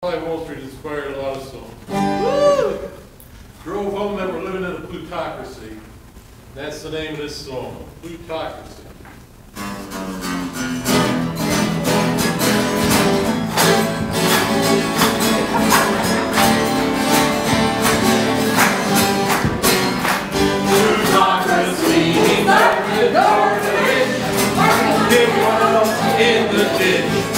Probably Wall Street inspired a lot of songs. Drove home that we're living in a plutocracy. That's the name of this song, Plutocracy. Plutocracy, the door to it. Big world in the ditch.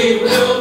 we will.